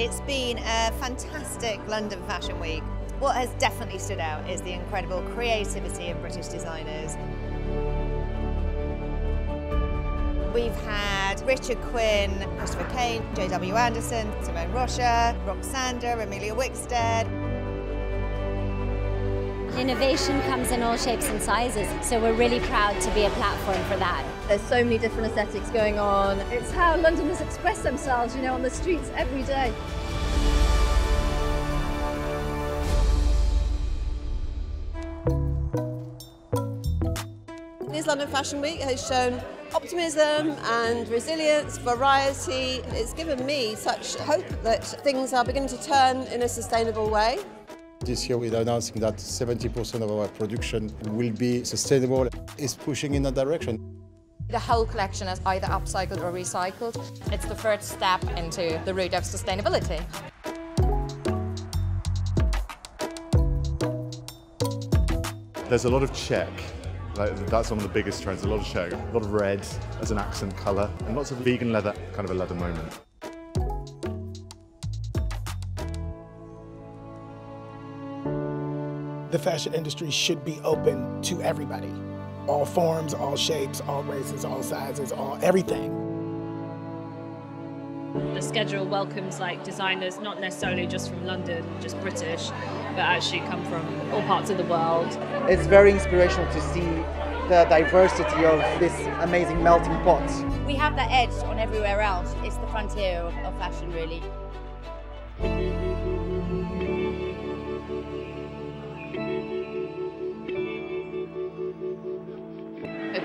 It's been a fantastic London Fashion Week. What has definitely stood out is the incredible creativity of British designers. We've had Richard Quinn, Christopher Kane, J.W. Anderson, Simone Rocha, Roksanda, Emilia Wickstead. Innovation comes in all shapes and sizes, so we're really proud to be a platform for that. There's so many different aesthetics going on. It's how Londoners express themselves, you know, on the streets every day. This London Fashion Week has shown optimism and resilience, variety. It's given me such hope that things are beginning to turn in a sustainable way. This year we're announcing that 70% of our production will be sustainable. It's pushing in that direction. The whole collection is either upcycled or recycled. It's the first step into the route of sustainability. There's a lot of check. Like, that's one of the biggest trends, a lot of check. A lot of red as an accent colour, and lots of vegan leather, kind of a leather moment. The fashion industry should be open to everybody. All forms, all shapes, all races, all sizes, all everything. The schedule welcomes like designers not necessarily just from London, just British, but actually come from all parts of the world. It's very inspirational to see the diversity of this amazing melting pot. We have that edge on everywhere else. It's the frontier of, of fashion, really.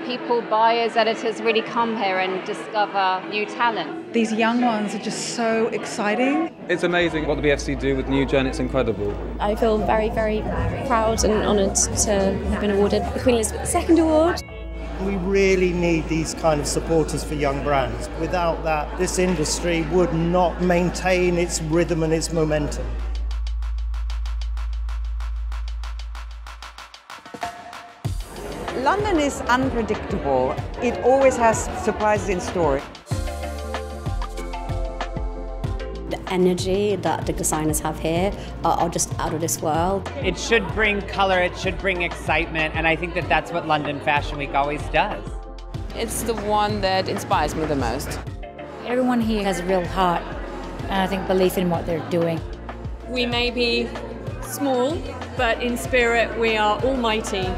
People, buyers, editors really come here and discover new talent. These young ones are just so exciting. It's amazing what the BFC do with New Gen, it's incredible. I feel very, very proud and honoured to have been awarded the Queen Elizabeth II Award. We really need these kind of supporters for young brands. Without that, this industry would not maintain its rhythm and its momentum. London is unpredictable. It always has surprises in store. The energy that the designers have here are, are just out of this world. It should bring colour, it should bring excitement, and I think that that's what London Fashion Week always does. It's the one that inspires me the most. Everyone here has a real heart and I think belief in what they're doing. We may be small, but in spirit we are almighty.